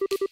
you